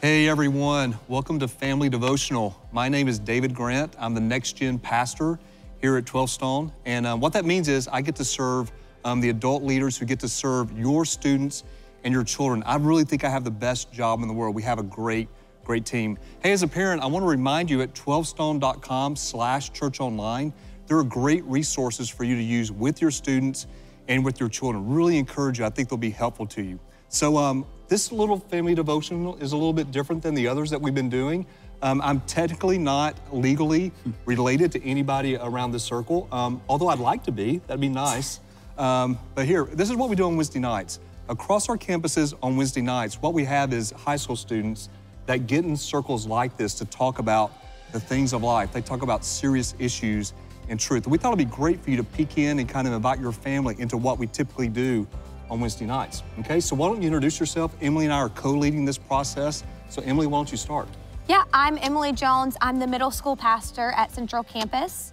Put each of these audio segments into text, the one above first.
Hey everyone, welcome to Family Devotional. My name is David Grant. I'm the next gen pastor here at 12 Stone. And um, what that means is I get to serve um, the adult leaders who get to serve your students and your children. I really think I have the best job in the world. We have a great, great team. Hey, as a parent, I want to remind you at 12stone.com slash church online, there are great resources for you to use with your students and with your children. Really encourage you. I think they'll be helpful to you. So um, this little family devotional is a little bit different than the others that we've been doing. Um, I'm technically not legally related to anybody around this circle, um, although I'd like to be. That'd be nice. Um, but here, this is what we do on Wednesday nights. Across our campuses on Wednesday nights, what we have is high school students that get in circles like this to talk about the things of life. They talk about serious issues and truth. We thought it'd be great for you to peek in and kind of invite your family into what we typically do on Wednesday nights. Okay, so why don't you introduce yourself? Emily and I are co-leading this process. So Emily, why don't you start? Yeah, I'm Emily Jones. I'm the middle school pastor at Central Campus.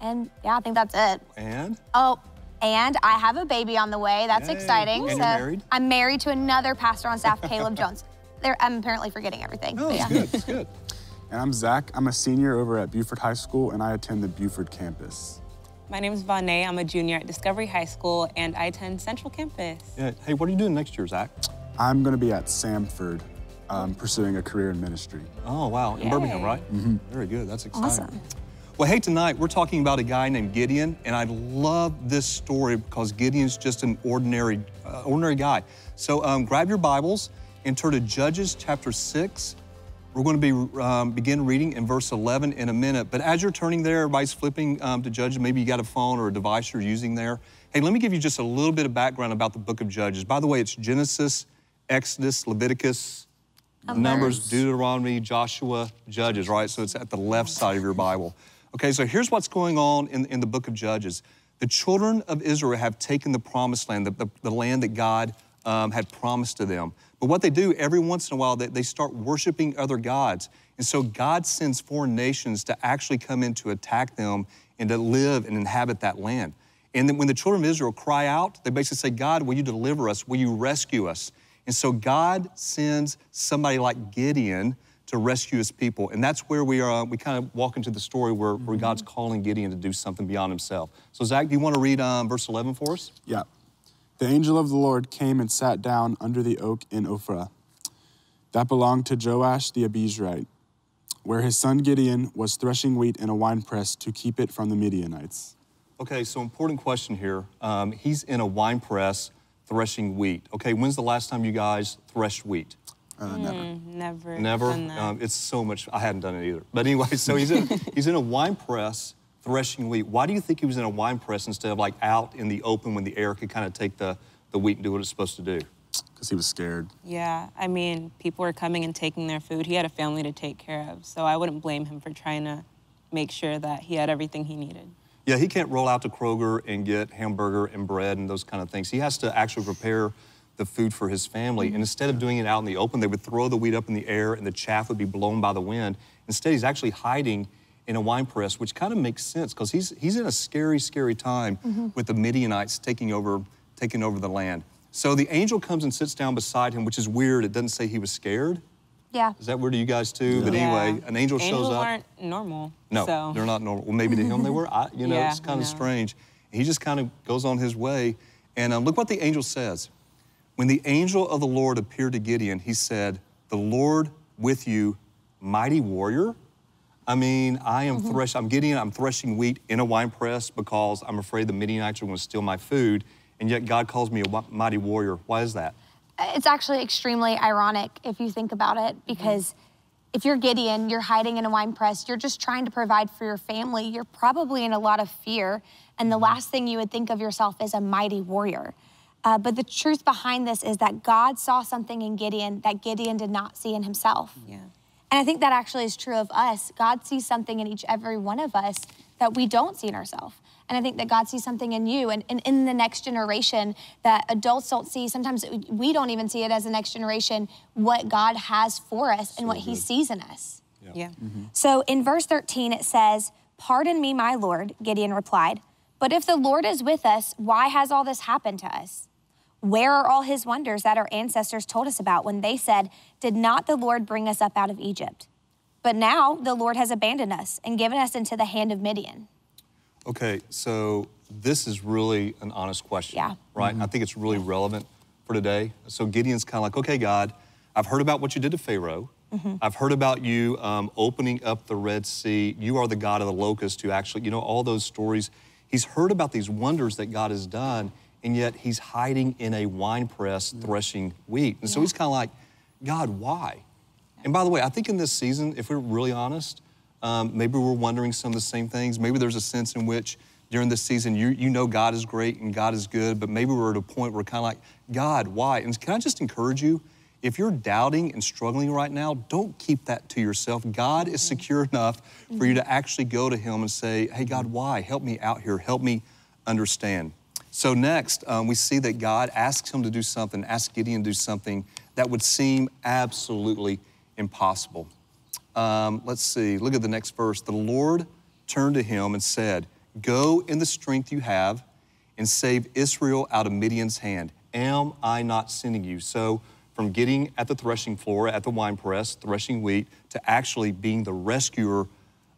And yeah, I think that's it. And? Oh, and I have a baby on the way. That's Yay. exciting. And you're married? I'm married to another pastor on staff, Caleb Jones. They're, I'm apparently forgetting everything. No, it's yeah. good, it's good. And I'm Zach. I'm a senior over at Buford High School, and I attend the Buford campus. My name is Vonnae. I'm a junior at Discovery High School, and I attend Central Campus. Yeah. Hey, what are you doing next year, Zach? I'm going to be at Samford um, pursuing a career in ministry. Oh, wow, in Yay. Birmingham, right? Mm-hmm. Very good, that's exciting. Awesome. Well, hey, tonight we're talking about a guy named Gideon, and I love this story because Gideon's just an ordinary, uh, ordinary guy. So um, grab your Bibles and turn to Judges chapter 6. We're going to be um, begin reading in verse 11 in a minute. But as you're turning there, everybody's flipping um, to Judges. Maybe you got a phone or a device you're using there. Hey, let me give you just a little bit of background about the book of Judges. By the way, it's Genesis, Exodus, Leviticus, Numbers, Deuteronomy, Joshua, Judges, right? So it's at the left side of your Bible. Okay, so here's what's going on in, in the book of Judges. The children of Israel have taken the promised land, the, the, the land that God um, had promised to them. But what they do every once in a while, they, they start worshiping other gods. And so God sends foreign nations to actually come in to attack them and to live and inhabit that land. And then when the children of Israel cry out, they basically say, God, will you deliver us? Will you rescue us? And so God sends somebody like Gideon to rescue his people. And that's where we are, we kind of walk into the story where, where God's calling Gideon to do something beyond himself. So, Zach, do you want to read um, verse 11 for us? Yeah. The angel of the Lord came and sat down under the oak in Ophrah that belonged to Joash the Abiezrite, where his son Gideon was threshing wheat in a winepress to keep it from the Midianites. Okay, so important question here. Um, he's in a wine press threshing wheat. Okay, when's the last time you guys threshed wheat? Uh, never. Mm, never. Never. Um, it's so much. I hadn't done it either. But anyway, so he's in he's in a wine press threshing wheat. Why do you think he was in a wine press instead of like out in the open when the air could kind of take the, the wheat and do what it's supposed to do? Because he was scared. yeah, I mean, people were coming and taking their food. He had a family to take care of, so I wouldn't blame him for trying to make sure that he had everything he needed. Yeah, he can't roll out to Kroger and get hamburger and bread and those kind of things. He has to actually prepare the food for his family. And mm-hmm. instead of doing it out in the open, they would throw the wheat up in the air and the chaff would be blown by the wind. Instead, he's actually hiding in a wine press, which kind of makes sense because he's, he's in a scary, scary time with the Midianites taking over, taking over the land. So the angel comes and sits down beside him, which is weird. It doesn't say he was scared. Yeah. Is that weird to you guys too? But Yeah. anyway, an angel shows Angels up. aren't normal. No, so. they're not normal. Well, maybe to him they were. I, you know, Yeah, it's kind of strange. He just kind of goes on his way. And um, look what the angel says. When the angel of the Lord appeared to Gideon, he said, The Lord with you, mighty warrior. I mean, I am mm-hmm. threshing, I'm Gideon, I'm threshing wheat in a wine press because I'm afraid the Midianites are going to steal my food. And yet God calls me a mighty warrior. Why is that? Uh, it's actually extremely ironic if you think about it, mm-hmm. because if you're Gideon, you're hiding in a wine press, you're just trying to provide for your family, you're probably in a lot of fear. And the mm-hmm. last thing you would think of yourself is a mighty warrior. Uh, but the truth behind this is that God saw something in Gideon that Gideon did not see in himself. Yeah. And I think that actually is true of us. God sees something in each every one of us that we don't see in ourselves. And I think that God sees something in you and, and in the next generation that adults don't see. Sometimes we don't even see it as the next generation, what God has for us and what He sees in us. Yeah. Mm-hmm. So in verse 13, it says, Pardon me, my Lord, Gideon replied, but if the Lord is with us, why has all this happened to us? Where are all his wonders that our ancestors told us about when they said, Did not the Lord bring us up out of Egypt? But now the Lord has abandoned us and given us into the hand of Midian. Okay, so this is really an honest question. Yeah. Right? I think it's really relevant for today. So Gideon's kind of like, okay, God, I've heard about what you did to Pharaoh. I've heard about you um, opening up the Red Sea. You are the God of the locust who actually, you know, all those stories. He's heard about these wonders that God has done, and yet he's hiding in a wine press mm. threshing wheat. And so he's kind of like, God, why? And by the way, I think in this season, if we're really honest, um, maybe we're wondering some of the same things. Maybe there's a sense in which during this season you, you know God is great and God is good, but maybe we're at a point where we're kind of like, God, why? And can I just encourage you? If you're doubting and struggling right now, don't keep that to yourself. God is mm-hmm. secure enough for you mm-hmm. to actually go to Him and say, Hey, God, why? Help me out here. Help me understand. So, next, um, we see that God asks him to do something, asks Gideon to do something that would seem absolutely impossible. Um, let's see, look at the next verse. The Lord turned to him and said, Go in the strength you have and save Israel out of Midian's hand. Am I not sending you? So, from getting at the threshing floor, at the wine press, threshing wheat, to actually being the rescuer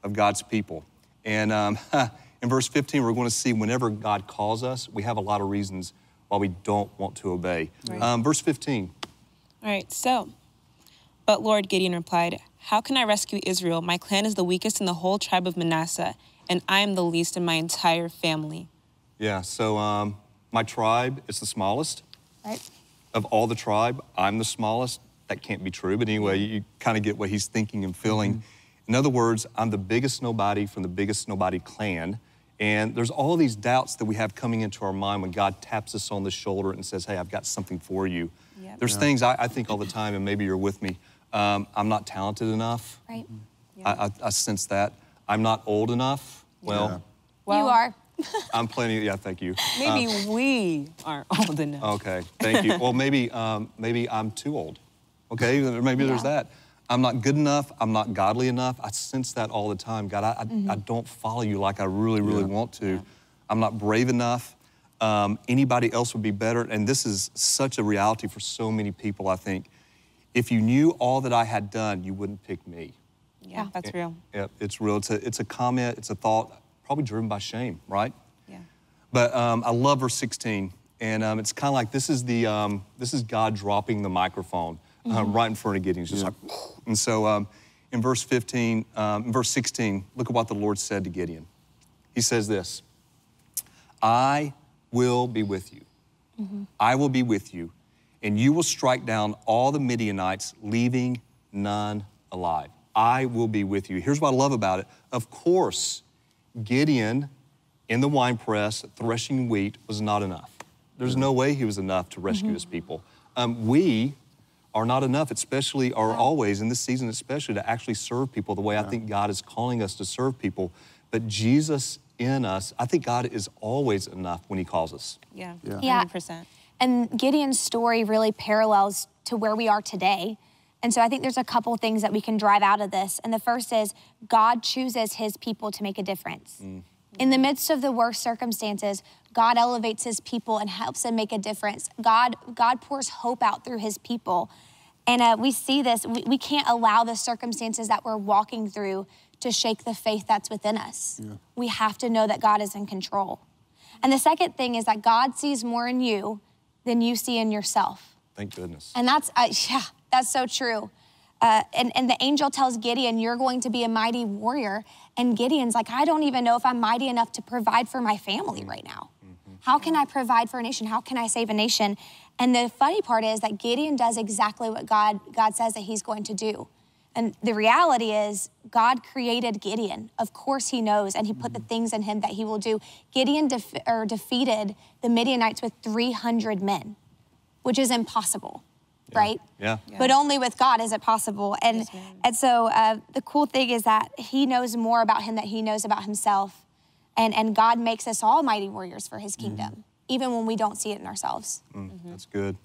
of God's people. And um, in verse 15, we're going to see whenever God calls us, we have a lot of reasons why we don't want to obey. Right. Um, verse 15. All right, so, but Lord, Gideon replied, How can I rescue Israel? My clan is the weakest in the whole tribe of Manasseh, and I am the least in my entire family. Yeah, so um, my tribe is the smallest. Right? Of all the tribe, I'm the smallest. That can't be true, but anyway, you kind of get what he's thinking and feeling. In other words, I'm the biggest nobody from the biggest nobody clan. And there's all these doubts that we have coming into our mind when God taps us on the shoulder and says, Hey, I've got something for you. Yep. There's things I, I think all the time, and maybe you're with me. Um, I'm not talented enough. Right? I, I, I sense that. I'm not old enough. Well, Yeah. Well, you are. I'm plenty. Yeah, thank you. Maybe we aren't old enough. Okay, thank you. well, maybe um, maybe I'm too old. Okay, maybe there's that. I'm not good enough. I'm not godly enough. I sense that all the time. God, I, I, Mm-hmm. I don't follow you like I really, really Yeah. want to. I'm not brave enough. Um, anybody else would be better. And this is such a reality for so many people, I think. If you knew all that I had done, you wouldn't pick me. Yeah, that's real. Yep, it's real. It's a, it's a comment, it's a thought, probably driven by shame, right? Yeah. But um, I love verse 16, and um, it's kind of like this is the um, this is God dropping the microphone uh, right in front of Gideon. It's just like, and so um, in verse 15, um, in verse 16, look at what the Lord said to Gideon. He says this: "I will be with you. I will be with you, and you will strike down all the Midianites, leaving none alive. I will be with you." Here's what I love about it. Of course, Gideon in the wine press threshing wheat was not enough. There's no way he was enough to rescue his people. Um, we are not enough, especially or always in this season, especially to actually serve people the way I think God is calling us to serve people. But Jesus in us, I think God is always enough when He calls us. Yeah. Yeah. Yeah. 100%. And Gideon's story really parallels to where we are today. And so I think there's a couple things that we can drive out of this. And the first is God chooses his people to make a difference. Mm. In the midst of the worst circumstances, God elevates his people and helps them make a difference. God, God pours hope out through his people. And uh, we see this, we, we can't allow the circumstances that we're walking through to shake the faith that's within us. We have to know that God is in control. And the second thing is that God sees more in you than you see in yourself. Thank goodness. And that's, uh, yeah, that's so true. Uh, and, and the angel tells Gideon, You're going to be a mighty warrior. And Gideon's like, I don't even know if I'm mighty enough to provide for my family right now. How can I provide for a nation? How can I save a nation? And the funny part is that Gideon does exactly what God, God says that he's going to do. And the reality is, God created Gideon. Of course, he knows, and he put the things in him that he will do. Gideon def- or defeated the Midianites with 300 men, which is impossible, right? Yeah. But only with God is it possible. And, Yes, and so uh, the cool thing is that he knows more about him than he knows about himself. And, and God makes us all mighty warriors for his kingdom, even when we don't see it in ourselves. That's good.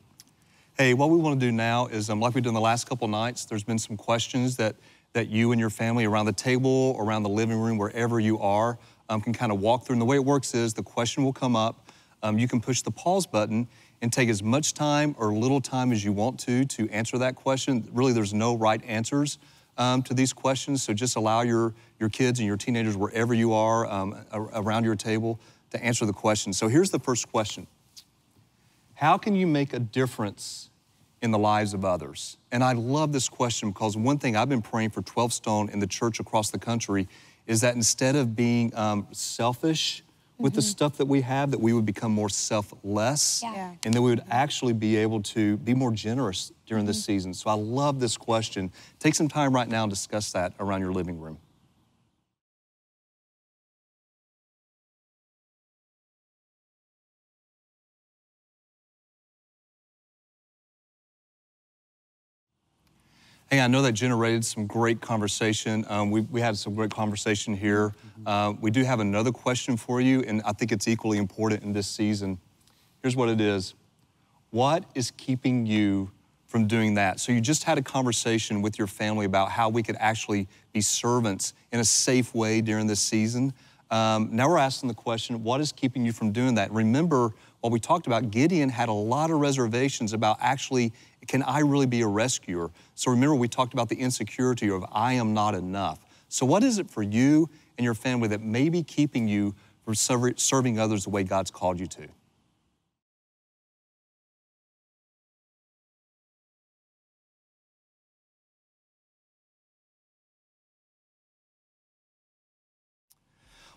Hey, what we want to do now is, um, like we did in the last couple nights, there's been some questions that, that you and your family around the table, around the living room, wherever you are, um, can kind of walk through. And the way it works is the question will come up. Um, you can push the pause button, and take as much time or little time as you want to to answer that question. Really, there's no right answers um, to these questions, so just allow your, your kids and your teenagers, wherever you are um, around your table, to answer the question. So here's the first question How can you make a difference in the lives of others? And I love this question because one thing I've been praying for 12 Stone in the church across the country is that instead of being um, selfish with mm-hmm. the stuff that we have, that we would become more selfless yeah. Yeah. and that we would actually be able to be more generous during mm-hmm. this season. So I love this question. Take some time right now and discuss that around your living room. Hey, I know that generated some great conversation. Um, we, we had some great conversation here. Mm-hmm. Uh, we do have another question for you, and I think it's equally important in this season. Here's what it is What is keeping you from doing that? So, you just had a conversation with your family about how we could actually be servants in a safe way during this season. Um, now we're asking the question what is keeping you from doing that? Remember, what we talked about, Gideon had a lot of reservations about actually, can I really be a rescuer? So remember, we talked about the insecurity of I am not enough. So, what is it for you and your family that may be keeping you from serving others the way God's called you to?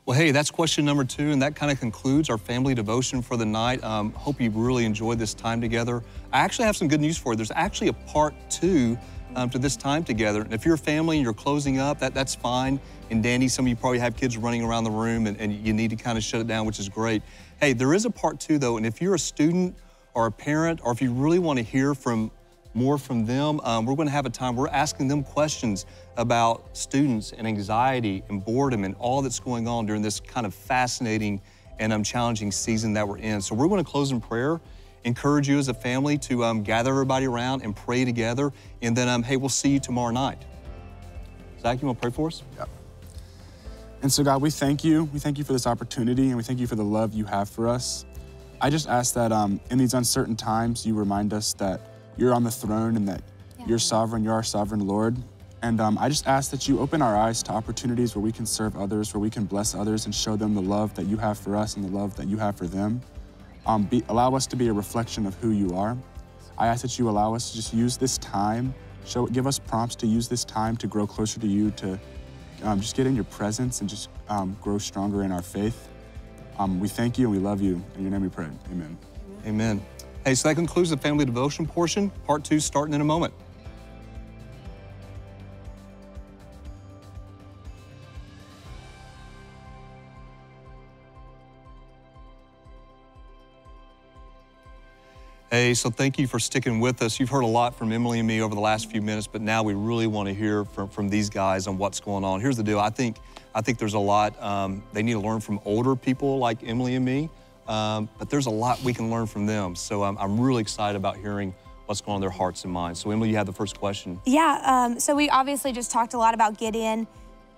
Well, hey, that's question number two, and that kind of concludes our family devotion for the night. Um, hope you really enjoyed this time together. I actually have some good news for you. There's actually a part two um, to this time together. And if you're a family and you're closing up, that, that's fine. And Danny, some of you probably have kids running around the room and, and you need to kind of shut it down, which is great. Hey, there is a part two though, and if you're a student or a parent, or if you really want to hear from more from them. Um, we're going to have a time, we're asking them questions about students and anxiety and boredom and all that's going on during this kind of fascinating and um, challenging season that we're in. So we're going to close in prayer, encourage you as a family to um, gather everybody around and pray together. And then, um, hey, we'll see you tomorrow night. Zach, you want to pray for us? Yeah. And so, God, we thank you. We thank you for this opportunity and we thank you for the love you have for us. I just ask that um, in these uncertain times, you remind us that you're on the throne and that yeah. you're sovereign, you're our sovereign Lord. And um, I just ask that you open our eyes to opportunities where we can serve others, where we can bless others and show them the love that you have for us and the love that you have for them. Um, be, allow us to be a reflection of who you are. I ask that you allow us to just use this time, show, give us prompts to use this time to grow closer to you, to um, just get in your presence and just um, grow stronger in our faith. Um, we thank you and we love you. In your name we pray. Amen. Amen. Hey, so that concludes the family devotion portion. Part two starting in a moment. Hey, so thank you for sticking with us. You've heard a lot from Emily and me over the last few minutes, but now we really want to hear from, from these guys on what's going on. Here's the deal. I think, I think there's a lot um, they need to learn from older people like Emily and me. Um, but there's a lot we can learn from them. So um, I'm really excited about hearing what's going on in their hearts and minds. So Emily, you have the first question. Yeah, um, so we obviously just talked a lot about Gideon,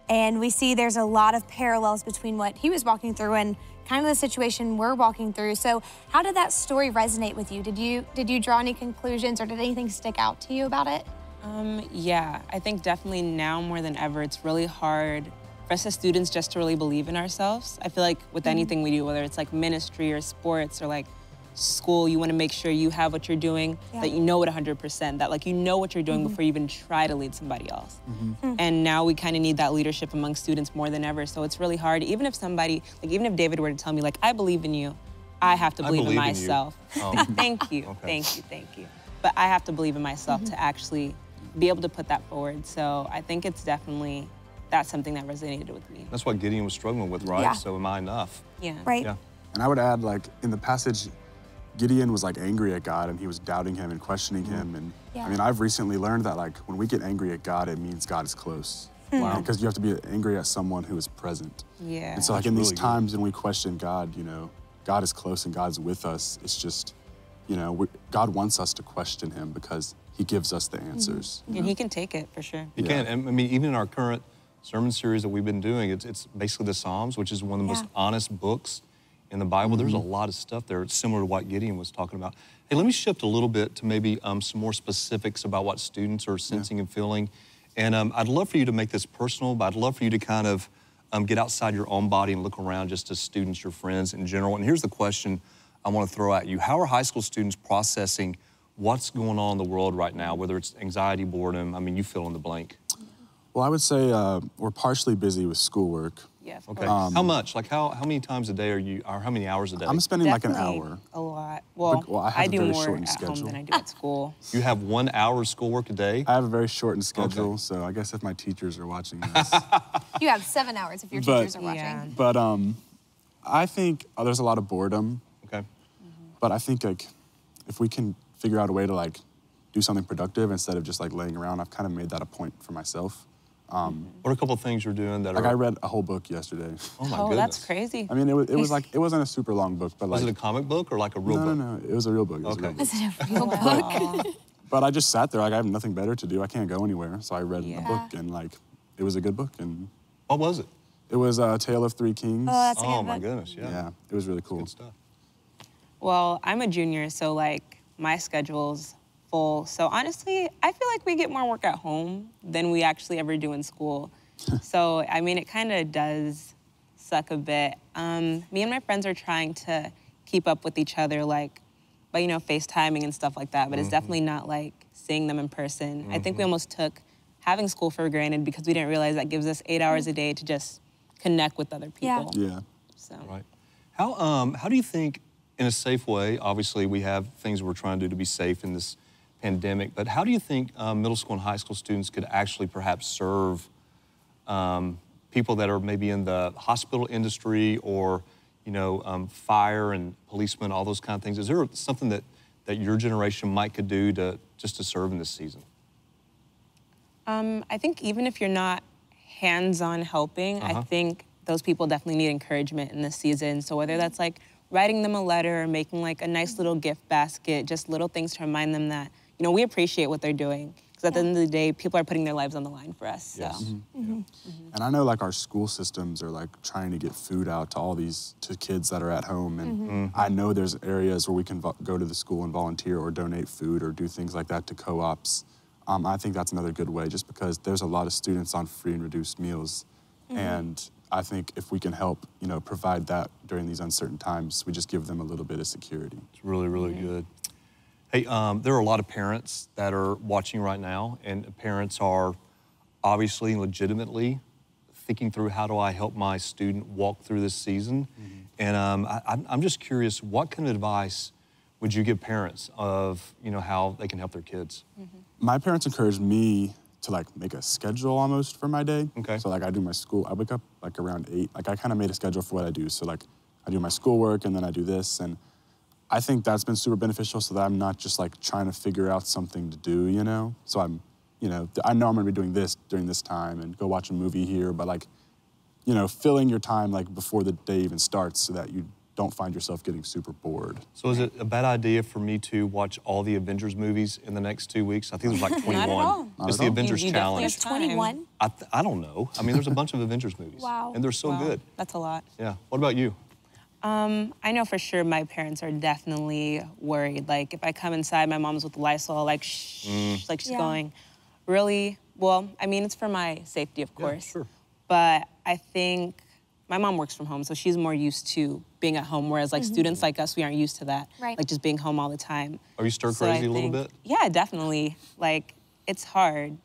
and we see there's a lot of parallels between what he was walking through and kind of the situation we're walking through. So how did that story resonate with you? Did you did you draw any conclusions or did anything stick out to you about it? Um, yeah, I think definitely now more than ever, it's really hard for us as students just to really believe in ourselves. I feel like with mm-hmm. anything we do, whether it's like ministry or sports or like school, you want to make sure you have what you're doing, yeah. that you know it 100%, that like you know what you're doing mm-hmm. before you even try to lead somebody else. Mm-hmm. Mm-hmm. And now we kind of need that leadership among students more than ever. So it's really hard. Even if somebody, like even if David were to tell me like, I believe in you, I have to believe, believe in myself. In oh. thank you, okay. thank you, thank you. But I have to believe in myself to mm-hmm. actually be able to put that forward. So I think it's definitely that's something that resonated with me. That's what Gideon was struggling with, right? Yeah. So am I enough? Yeah. Right. Yeah. And I would add, like, in the passage, Gideon was like angry at God and he was doubting him and questioning mm-hmm. him. And yeah. I mean, I've recently learned that, like, when we get angry at God, it means God is close. Hmm. Wow. Because you have to be angry at someone who is present. Yeah. And so, like, That's in really these times when we question God, you know, God is close and God's with us, it's just, you know, God wants us to question him because he gives us the mm-hmm. answers. Mm-hmm. And he can take it for sure. He yeah. can. And I mean, even in our current sermon series that we've been doing. It's, it's basically the Psalms, which is one of the yeah. most honest books in the Bible. Mm-hmm. There's a mm-hmm. lot of stuff there. It's similar to what Gideon was talking about. Hey, let me shift a little bit to maybe um, some more specifics about what students are sensing and feeling. And um, I'd love for you to make this personal, but I'd love for you to kind of um, get outside your own body and look around just as students, your friends in general. And here's the question I want to throw at you How are high school students processing what's going on in the world right now, whether it's anxiety, boredom? I mean, you fill in the blank. Well, I would say uh, we're partially busy with schoolwork. Yeah. of Okay. course. how much? Like, how, how many times a day are you, or how many hours a day? I'm spending like an hour. A lot. Well, well, I have a do very more shortened at home schedule. than I do at school. you have one hour of schoolwork a day? I have a very shortened schedule, so I guess if my teachers are watching this. You have seven hours if your But- teachers are watching. Yeah. but um, I think uh, there's a lot of boredom, Okay. but I think like if we can figure out a way to like do something productive instead of just like laying around, I've kind of made that a point for myself. Um, What are a couple of things you're doing that are like are? I read a whole book yesterday. Oh my oh, goodness. that's crazy. I mean, it was, it was like it wasn't a super long book, but like. Was it a comic book or like a real no, book? no, no, it was a real book. It was a Okay. real book. Is it a real book? But I just sat there like I have nothing better to do. I can't go anywhere, so I read Yeah. a book and like it was a good book and What was it? it was uh, Tale of Three Kings. Oh, that's a Oh my book. goodness, yeah. yeah, it was really cool. Good stuff. Well, I'm a junior, so like my schedule's full. So honestly, I feel like we get more work at home than we actually ever do in school. so I mean, it kind of does suck a bit. Um, me and my friends are trying to keep up with each other, like by you know FaceTiming and stuff like that. But it's definitely not like seeing them in person. I think we almost took having school for granted because we didn't realize that gives us eight hours a day to just connect with other people. Yeah. people. Yeah. So. Right. How, um, how do you think, in a safe way, obviously we have things we're trying to do to be safe in this pandemic, but how do you think um, middle school and high school students could actually perhaps serve um, people that are maybe in the hospital industry or, you know, um, fire and policemen, all those kind of things? Is there something that, that your generation might could do to just to serve in this season? Um, I think even if you're not hands-on helping, Uh-huh. I think those people definitely need encouragement in this season. So whether that's like writing them a letter or making like a nice little gift basket, just little things to remind them that you know we appreciate what they're doing. Because at the end of the day, people are putting their lives on the line for us. So. Mm-hmm. Yes. Mm-hmm. Mm-hmm. And I know like our school systems are like trying to get food out to all these to kids that are at home, and I know there's areas where we can vo- go to the school and volunteer or donate food or do things like that to co-ops. Um, I think that's another good way, just because there's a lot of students on free and reduced meals, and I think if we can help, you know, provide that during these uncertain times, we just give them a little bit of security. It's really, really good. Hey, um, there are a lot of parents that are watching right now, and parents are obviously and legitimately thinking through how do I help my student walk through this season. And um, I, I'm- I'm just curious, what kind of advice would you give parents of you know how they can help their kids? my parents encouraged me to like make a schedule almost for my day. Okay. So like I do my school. I wake up like around eight. Like I kind of made a schedule for what I do. So like I do my schoolwork and then I do this and I think that's been super beneficial so that I'm not just like trying to figure out something to do, you know. So I'm, you know, I know I'm gonna be doing this during this time and go watch a movie here, but like, you know, filling your time like before the day even starts so that you don't find yourself getting super bored. So is it a bad idea for me to watch all the Avengers movies in the next two weeks? I think there's like 21. all. Not It's at the all. Avengers You- you definitely Challenge. There's 21. I, th- I don't know. I mean, there's a bunch of Avengers movies. Wow. And they're so Wow, good. That's a lot. Yeah. What about you? Um, I know for sure my parents are definitely worried. Like if I come inside, my mom's with Lysol, like shh, Mm. like she's Yeah. going, really? Well, I mean, it's for my safety, of Yeah, course. sure. But I think my mom works from home, so she's more used to being at home. Whereas like students like us, we aren't used to that. Right. Like just being home all the time. Are you stir So I crazy a little think- bit? Yeah, definitely. Like it's hard,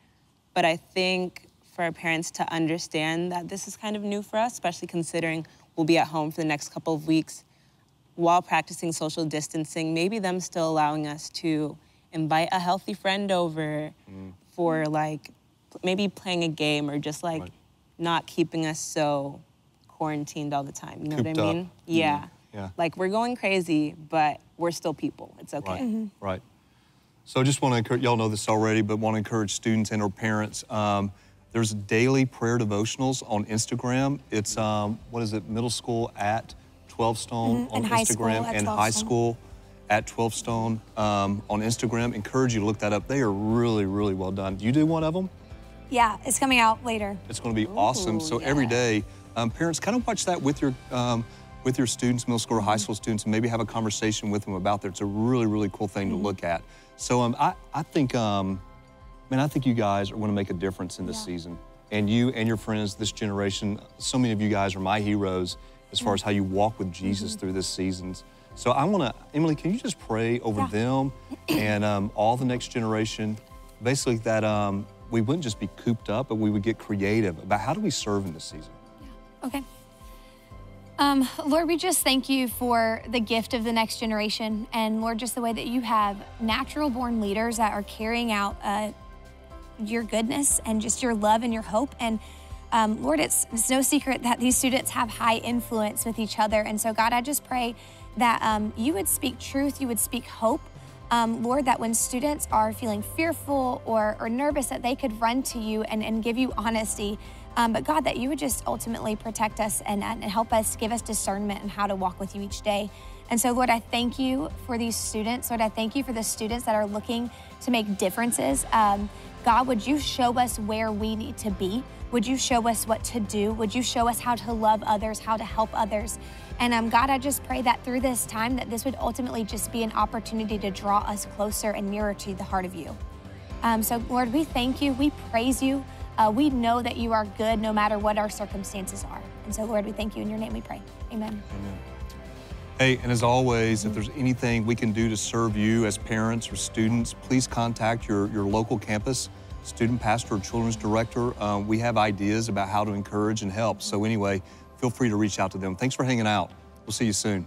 but I think for our parents to understand that this is kind of new for us, especially considering we'll be at home for the next couple of weeks while practicing social distancing, maybe them still allowing us to invite a healthy friend over mm. for like maybe playing a game or just like Right. not keeping us so quarantined all the time. You know Cooped what I up. mean? Yeah. Mm-hmm. Yeah. Like we're going crazy, but we're still people. It's okay. Right, mm-hmm. right. So I just want to encourage, y'all know this already, but want to encourage students and or parents. Um, there's daily prayer devotionals on Instagram. It's, um, what is it, middle school at 12 Stone Mhm, on and Instagram at and high Stone. school at 12 Stone um, on Instagram. Encourage you to look that up. They are really, really well done. Do you do one of them? Yeah, it's coming out later. It's going to be awesome. So every yeah. day, um, parents kind of watch that with your um, with your students, middle school or high school students, and maybe have a conversation with them about that. It's a really, really cool thing to look at. So um, I, I think, um, man, I think you guys are going to make a difference in this Yeah. season. And you and your friends, this generation, so many of you guys are my heroes as far as how you walk with Jesus through this season. So I want to, Emily, can you just pray over Yeah. them and um, all the next generation? Basically, that um, we wouldn't just be cooped up, but we would get creative about how do we serve in this season. Okay. Um, Lord, we just thank you for the gift of the next generation. And Lord, just the way that you have natural born leaders that are carrying out uh, your goodness and just your love and your hope. And um, Lord, it's, it's no secret that these students have high influence with each other. And so, God, I just pray that um, you would speak truth, you would speak hope. Um, Lord, that when students are feeling fearful or, or nervous, that they could run to you and, and give you honesty. Um, but God, that you would just ultimately protect us and, and help us, give us discernment and how to walk with you each day. And so, Lord, I thank you for these students. Lord, I thank you for the students that are looking to make differences. Um, God, would you show us where we need to be? Would you show us what to do? Would you show us how to love others, how to help others? And um, God, I just pray that through this time, that this would ultimately just be an opportunity to draw us closer and nearer to the heart of you. Um, so, Lord, we thank you. We praise you. Uh, we know that you are good no matter what our circumstances are. And so, Lord, we thank you. In your name we pray. Amen. Hey, and as always, if there's anything we can do to serve you as parents or students, please contact your, your local campus student pastor or children's director. Uh, we have ideas about how to encourage and help. So, anyway, feel free to reach out to them. Thanks for hanging out. We'll see you soon.